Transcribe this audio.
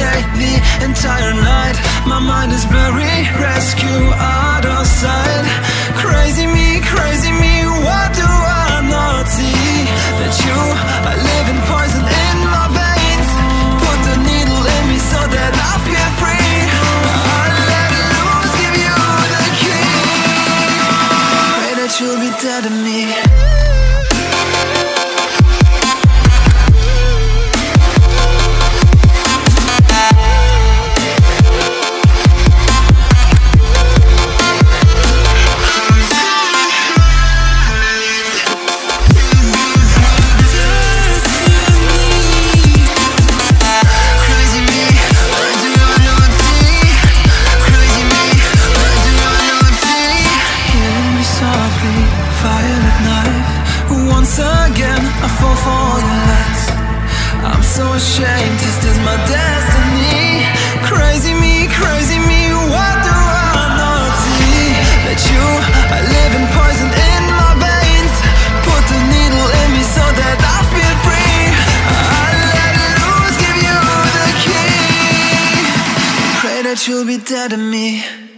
day, the entire night. My mind is blurry, rescue out of sight Crazy me, crazy me, what do I not see? That you are living poison in my veins. Put the needle in me so that I feel free. I let loose, give you the key. Pray that you'll be dead to me violet knife. Once again, I fall for your lies. I'm so ashamed, this is my destiny? Crazy me, crazy me, what do I not see? That you are living poison in my veins. Put the needle in me so that I feel free. I let loose, give you the key. Pray that you'll be dead to me.